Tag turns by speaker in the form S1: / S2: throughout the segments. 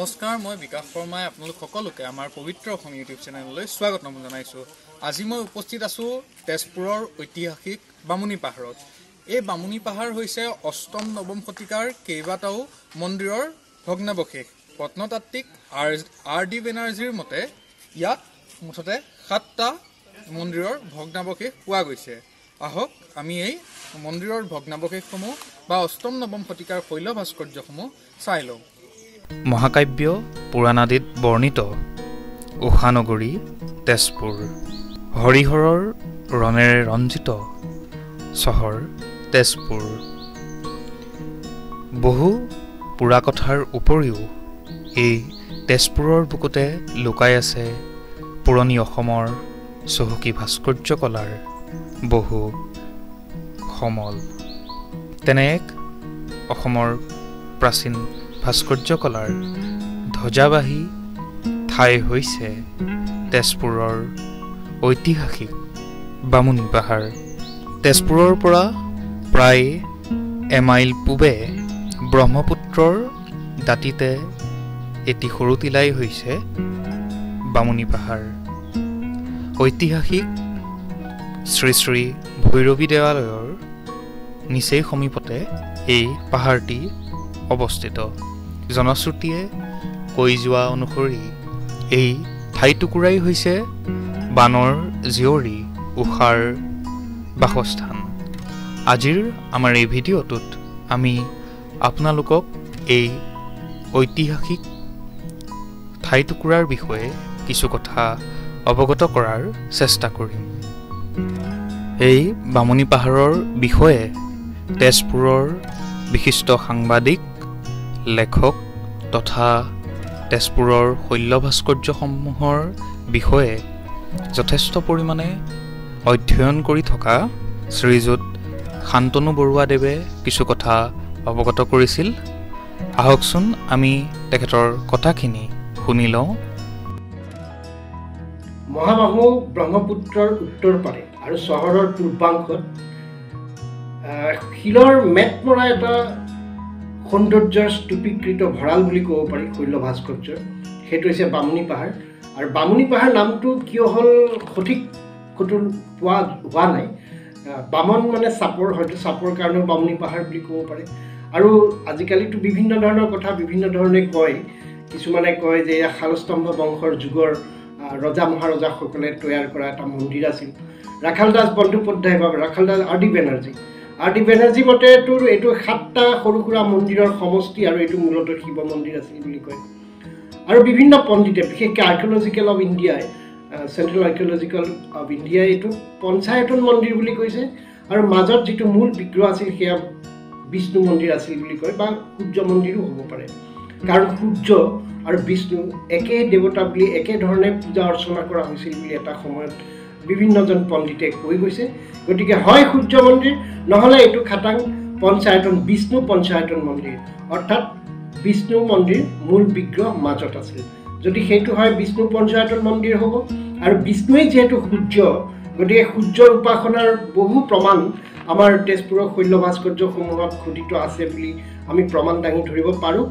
S1: নমস্কাৰ মই বিকাশ শৰ্মাই আপোনালোক সকলোকে আমাৰ পবিত্ৰ অসম ইউটিউব চেনেললৈ স্বাগতম জনাইছোঁ। আজি মই উপস্থিত আছোঁ তেজপুৰৰ ঐতিহাসিক বামুণী পাহাৰত। এই বামুণী পাহাৰ হৈছে অষ্টম নৱম শতিকাৰ কেইবাটাও মন্দিৰৰ ভগ্নাৱশেষ। প্ৰত্নতাত্ত্বিক আৰ আৰ ডি বেনাৰ্জীৰ মতে ইয়াত মুঠতে সাতটা মন্দিৰৰ ভগ্নাৱশেষ পোৱা গৈছে। আহক আমি এই মন্দিৰৰ ভগ্নাৱশেষসমূহ বা অষ্টম নৱম শতিকাৰ শৈল ভাস্কৰ্যসমূহ চাই লওঁ।
S2: মহাকাব্য পুৰাণাদিত বৰ্ণিত। উষানগৰী তেজপুৰ। হৰিহৰৰ ৰণেৰে ৰঞ্জিত চহৰ তেজপুৰ। বহু পুৰাকথাৰ উপৰিও এই তেজপুৰৰ বুকুতে লুকাই আছে পুৰণি অসমৰ চহকী ভাস্কৰ্য কলাৰ বহু সমল। তেনে এক অসমৰ প্ৰাচীন ভাস্কৰ্য কলাৰ ধ্বজাবাহী ঠাই হৈছে তেজপুৰৰ ঐতিহাসিক বামুণী পাহাৰ। তেজপুৰৰ পৰা প্ৰায় এমাইল পূবে ব্ৰহ্মপুত্ৰৰ দাঁতিতে এটি সৰু টিলাই হৈছে বামুণী পাহাৰ। ঐতিহাসিক শ্ৰী শ্ৰী ভৈৰৱী দেৱালয়ৰ নিচেই সমীপতে এই পাহাৰটি অৱস্থিত। জনশ্ৰুতিয়ে কৈ যোৱা অনুসৰি এই ঠাইটুকুৰাই হৈছে বানৰ জীয়ৰী উষাৰ বাসস্থান। আজিৰ আমাৰ এই ভিডিঅ'টোত আমি আপোনালোকক এই ঐতিহাসিক ঠাইটুকুৰাৰ বিষয়ে কিছু কথা অৱগত কৰাৰ চেষ্টা কৰিম। এই বামুণী পাহাৰৰ বিষয়ে তেজপুৰৰ বিশিষ্ট সাংবাদিক লেখক তথা তেজপুৰৰ শৈল্য ভাস্কৰ্যসমূহৰ বিষয়ে যথেষ্ট পৰিমাণে অধ্যয়ন কৰি থকা শ্ৰীযুত শান্তনু বৰুৱাদেৱে কিছু কথা অৱগত কৰিছিল। আহকচোন আমি তেখেতৰ কথাখিনি শুনি লওঁ।
S3: মহাবাহু ব্ৰহ্মপুত্ৰৰ উত্তৰ পাৰে আৰু চহৰৰ পূৰ্বাংশত শিলৰ মেট মৰা এটা সৌন্দৰ্যৰ স্তূপীকৃত ভঁৰাল বুলি ক'ব পাৰি শৈল ভাস্কৰ্যৰ সেইটো হৈছে বামুণী পাহাৰ। আৰু বামুণী পাহাৰ নামটো কিয় হ'ল সঠিক ক'তো পোৱা হোৱা নাই। বামন মানে চাপৰ হয়তো চাপৰ কাৰণেও বামুণী পাহাৰ বুলি ক'ব পাৰে। আৰু আজিকালিতো বিভিন্ন ধৰণৰ কথা বিভিন্ন ধৰণে কয়। কিছুমানে কয় যে এয়া শালস্তম্ভ বংশৰ যুগৰ ৰজা মহাৰজাসকলে তৈয়াৰ কৰা এটা মন্দিৰ আছিল। ৰাখাল দাস বন্দ্যোপাধ্যায় বা Rakhal Das R D Banerjee. R D Banerjee মতেতো এইটো সাতটা সৰু সুৰা মন্দিৰৰ সমষ্টি আৰু এইটো মূলতঃ শিৱ মন্দিৰ আছিল বুলি কয়। আৰু বিভিন্ন পণ্ডিতে বিশেষকৈ আৰ্কিঅলজিকেল অফ ইণ্ডিয়াই চেণ্ট্ৰেল আৰ্কিঅলজিকেল অফ ইণ্ডিয়াই এইটো পঞ্চায়তন মন্দিৰ বুলি কৈছে। আৰু মাজত যিটো মূল বিগ্ৰহ আছিল সেয়া বিষ্ণু মন্দিৰ আছিল বুলি কয় বা সূৰ্য মন্দিৰো হ'ব পাৰে। কাৰণ সূৰ্য আৰু বিষ্ণু একে দেৱতা বুলি একেধৰণে পূজা অৰ্চনা কৰা হৈছিল বুলি এটা সময়ত বিভিন্নজন পণ্ডিতে কৈ গৈছে। গতিকে হয় সূৰ্য মন্দিৰ নহ'লে এইটো খাটাং পঞ্চায়তন বিষ্ণু পঞ্চায়তন মন্দিৰ। অৰ্থাৎ বিষ্ণু মন্দিৰ মূল বিগ্ৰহ মাজত আছিল যদি সেইটো হয় বিষ্ণু পঞ্চায়তন মন্দিৰ হ'ব। আৰু বিষ্ণুৱেই যিহেতু সূৰ্য গতিকে সূৰ্যৰ উপাসনাৰ বহু প্ৰমাণ আমাৰ তেজপুৰৰ শৈল্য ভাস্কৰ্যসমূহত খোদিত আছে বুলি আমি প্ৰমাণ দাঙি ধৰিব পাৰোঁ।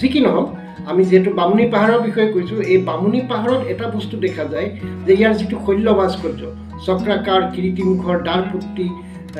S3: যি কি নহওক আমি যিহেতু বামুণী পাহাৰৰ বিষয়ে কৈছোঁ এই বামুণী পাহাৰত এটা বস্তু দেখা যায় যে ইয়াৰ যিটো শৈল্য ভাস্কৰ্য চক্ৰাকাৰ কিৰিটিমুখৰ দ্বাৰপুত্তি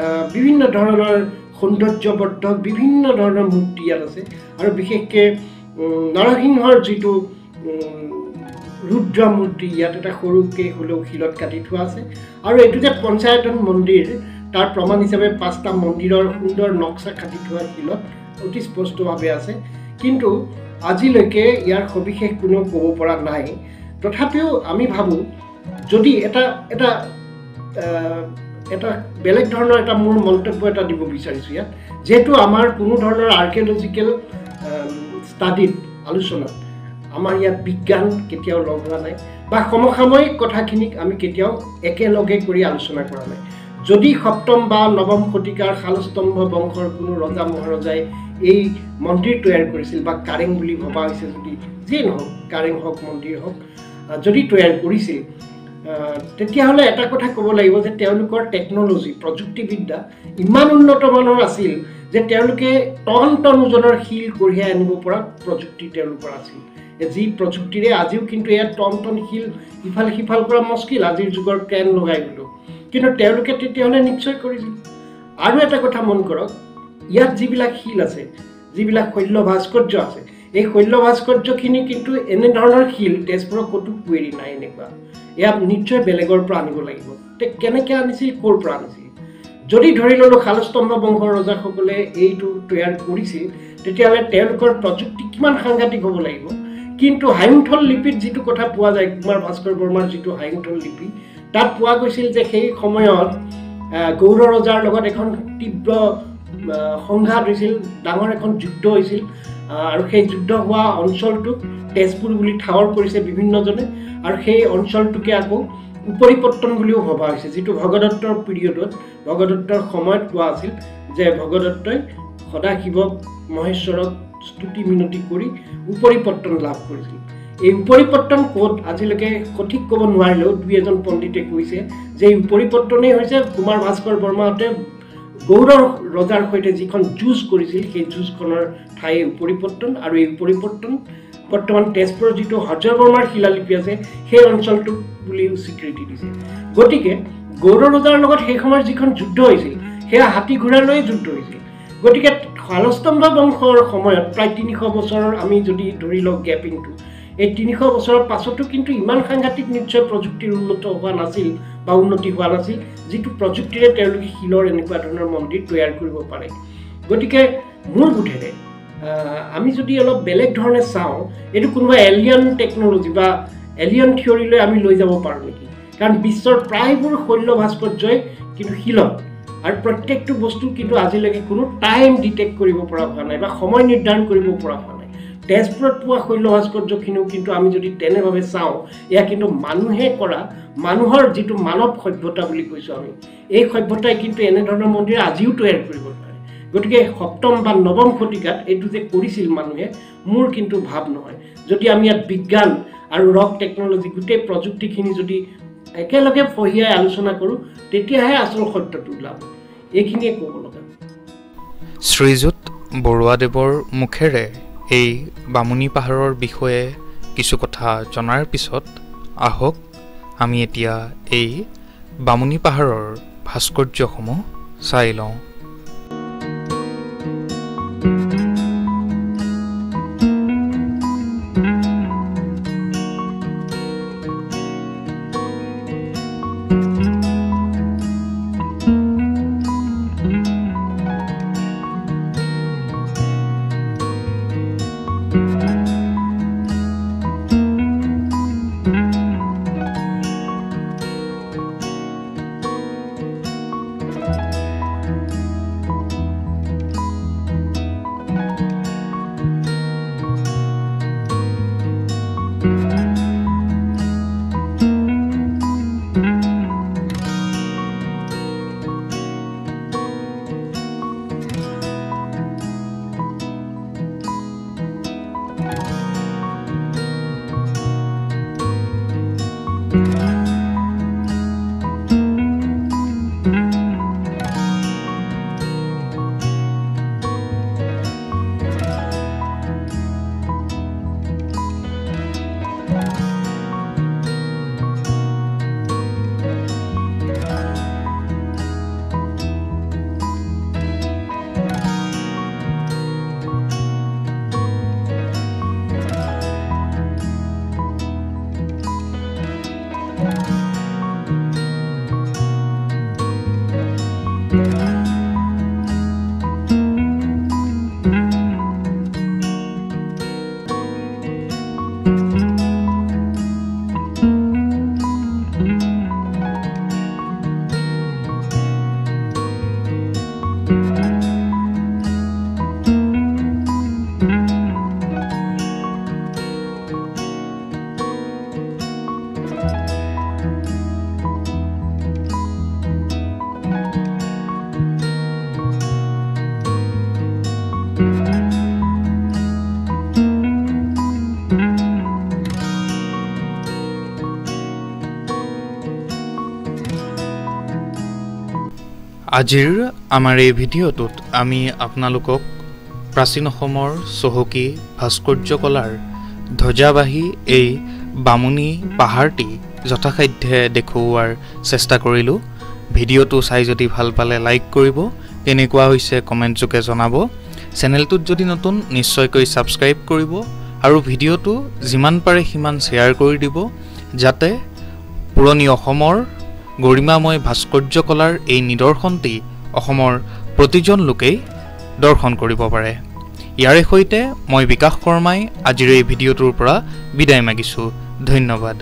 S3: আহ, বিভিন্ন ধৰণৰ সৌন্দৰ্যবৰ্ধক বিভিন্ন ধৰণৰ মূৰ্তি ইয়াত আছে। আৰু বিশেষকৈ নৰসিংহৰ যিটো ৰুদ্ৰ মূৰ্তি ইয়াত এটা সৰুকৈ হ'লেও শিলত কাটি থোৱা আছে। আৰু এইটো যে পঞ্চায়তন মন্দিৰ তাৰ প্ৰমাণ হিচাপে পাঁচটা মন্দিৰৰ সুন্দৰ নক্সা কাটি থোৱা শিলত অতি স্পষ্টভাৱে আছে। কিন্তু আজিলৈকে ইয়াৰ সবিশেষ কোনেও ক'ব পৰা নাই। তথাপিও আমি ভাবোঁ যদি এটা এটা এটা বেলেগ ধৰণৰ এটা মোৰ মন্তব্য এটা দিব বিচাৰিছোঁ ইয়াত যিহেতু আমাৰ কোনো ধৰণৰ আৰ্কিঅলজিকেল ষ্টাডিত আলোচনাত আমাৰ ইয়াত বিজ্ঞান কেতিয়াও লগ হোৱা নাই বা সমসাময়িক কথাখিনিক আমি কেতিয়াও একেলগে কৰি আলোচনা কৰা নাই। যদি সপ্তম বা নৱম শতিকাৰ শালস্তম্ভ বংশৰ কোনো ৰজা মহাৰজাই এই মন্দিৰ তৈয়াৰ কৰিছিল বা কাৰেং বুলি ভবা হৈছে যদি যিয়ে নহওক কাৰেং হওক মন্দিৰ হওক যদি তৈয়াৰ কৰিছিল তেতিয়াহ'লে এটা কথা ক'ব লাগিব যে তেওঁলোকৰ টেকন'লজি প্ৰযুক্তিবিদ্যা ইমান উন্নত মানৰ আছিল যে তেওঁলোকে টন টন ওজনৰ শিল কঢ়িয়াই আনিব পৰা প্ৰযুক্তি তেওঁলোকৰ আছিল। যি প্ৰযুক্তিৰে আজিও কিন্তু ইয়াত টন টন শিল ইফাল সিফাল কৰা মস্কিল আজিৰ যুগৰ ক্ৰেন লগাই গ'লোঁ। কিন্তু তেওঁলোকে তেতিয়াহ'লে নিশ্চয় কৰিছিল। আৰু এটা কথা মন কৰক ইয়াত যিবিলাক শিল আছে যিবিলাক শৈল্য ভাস্কৰ্য আছে এই শৈল্য ভাস্কৰ্যখিনি কিন্তু এনেধৰণৰ শিল তেজপুৰৰ ক'তো কুৱেৰি নাই এনেকুৱা। এয়া নিশ্চয় বেলেগৰ পৰা আনিব লাগিব। তে কেনেকৈ আনিছিল ক'ৰ পৰা আনিছিল? যদি ধৰি ল'লোঁ শালস্তম্ভ বংশৰ ৰজাসকলে এইটো তৈয়াৰ কৰিছিল তেতিয়াহ'লে তেওঁলোকৰ প্ৰযুক্তি কিমান সাংঘাতিক হ'ব লাগিব? কিন্তু হায়ুংথল লিপিত যিটো কথা পোৱা যায় কুমাৰ ভাস্কৰ বৰ্মাৰ যিটো হায়ুংথল লিপি তাত পোৱা গৈছিল যে সেই সময়ত গৌৰ ৰজাৰ লগত এখন তীব্ৰ সংঘাত হৈছিল ডাঙৰ এখন যুদ্ধ হৈছিল আৰু সেই যুদ্ধ হোৱা অঞ্চলটোক তেজপুৰ বুলি ঠাৱৰ কৰিছে বিভিন্নজনে আৰু সেই অঞ্চলটোকে আকৌ উপৰিপত্তন বুলিও ভবা হৈছে যিটো ভগদত্তৰ পিৰিয়ডত ভগদত্তৰ সময়ত কোৱা আছিল যে ভগদত্তই সদাশিৱক মহেশ্বৰক স্তুতি মিনতি কৰি উপৰিপত্তন লাভ কৰিছিল। এই উপৰিপত্তন ক'ত আজিলৈকে সঠিক ক'ব নোৱাৰিলেও দুই এজন পণ্ডিতে কৈছে যে এই উপৰিপত্তনেই হৈছে কুমাৰ ভাস্কৰ বৰ্মাহঁতে গৌৰৱ ৰজাৰ সৈতে যিখন যুঁজ কৰিছিল সেই যুঁজখনৰ ঠাই উপৰিপত্তন আৰু এই উপৰিপত্তন বৰ্তমান তেজপুৰৰ যিটো হজৰ বৰ্মাৰ শিলালিপি আছে সেই অঞ্চলটোক বুলিও স্বীকৃতি দিছে। গতিকে গৌৰ ৰজাৰ লগত সেই সময়ত যিখন যুদ্ধ হৈছিল সেয়া হাতী ঘোঁৰা লৈয়ে যুদ্ধ হৈছিল। গতিকে শালস্তম্ভ বংশৰ সময়ত প্ৰায় তিনিশ বছৰৰ আমি যদি ধৰি লওঁ গেপিংটো এই তিনিশ বছৰৰ পাছতো কিন্তু ইমান সাংঘাতিক নিশ্চয় প্ৰযুক্তিৰ উন্নত হোৱা নাছিল বা উন্নতি হোৱা নাছিল যিটো প্ৰযুক্তিৰে তেওঁলোকে শিলৰ এনেকুৱা ধৰণৰ মন্দিৰ তৈয়াৰ কৰিব পাৰে। গতিকে মোৰ বোধেৰে আমি যদি অলপ বেলেগ ধৰণে চাওঁ এইটো কোনোবা এলিয়ান টেকন'লজি বা এলিয়ান থিয়ৰীলৈ আমি লৈ যাব পাৰোঁ নেকি? কাৰণ বিশ্বৰ প্ৰায়বোৰ শৈল্য ভাস্কৰ্যই কিন্তু শিলত আৰু প্ৰত্যেকটো বস্তু কিন্তু আজিলৈকে কোনো টাইম ডিটেক্ট কৰিব পৰা হোৱা নাই বা সময় নিৰ্ধাৰণ কৰিব পৰা হোৱা নাই। তেজপুৰত পোৱা শৈল্য ভাস্কৰ্যখিনিও কিন্তু আমি যদি তেনেভাৱে চাওঁ এয়া কিন্তু মানুহে কৰা মানুহৰ যিটো মানৱ সভ্যতা বুলি কৈছোঁ আমি এই সভ্যতাই কিন্তু এনেধৰণৰ মন্দিৰ আজিও তৈয়াৰ কৰিব পাৰে গতিকে সপ্তম বা নৱম শতিকাত এইটো যে কৰিছিল মানুহে মোৰ কিন্তু ভাৱ নহয়। যদি আমি ইয়াত বিজ্ঞান আৰু ৰক টেকন'লজি গোটেই প্ৰযুক্তিখিনি যদি একেলগে পঢ়িয়াই আলোচনা কৰোঁ তেতিয়াহে আচল সত্যটো ওলাব। এইখিনিয়ে ক'ব লগা।
S2: শ্ৰীযুত বৰুৱাদেৱৰ মুখেৰে এই বামুণী পাহাৰৰ বিষয়ে কিছু কথা জনাৰ পিছত আহক আমি এতিয়া এই বামুণী পাহাৰৰ ভাস্কৰ্যসমূহ চাই লওঁ। আজিৰ আমাৰ এই ভিডিঅ'টোত আমি আপোনালোকক প্ৰাচীন অসমৰ চহকী ভাস্কৰ্য কলাৰ ধ্বজাবাহী এই বামুণী পাহাৰটি যথাসাধ্যে দেখুওৱাৰ চেষ্টা কৰিলোঁ। ভিডিঅ'টো চাই যদি ভাল পালে লাইক কৰিব কেনেকুৱা হৈছে কমেণ্টযোগে জনাব। চেনেলটোত যদি নতুন নিশ্চয়কৈ ছাবস্ক্ৰাইব কৰিব আৰু ভিডিঅ'টো যিমান পাৰে সিমান শ্বেয়াৰ কৰি দিব যাতে পুৰণি অসমৰ গৰিমাময় ভাস্কৰ্যকলাৰ এই নিদৰ্শনটি অসমৰ প্ৰতিজন লোকেই দৰ্শন কৰিব পাৰে। ইয়াৰে সৈতে মই বিকাশ শৰ্মাই আজিৰ এই ভিডিঅ'টোৰ পৰা বিদায় মাগিছোঁ। ধন্যবাদ।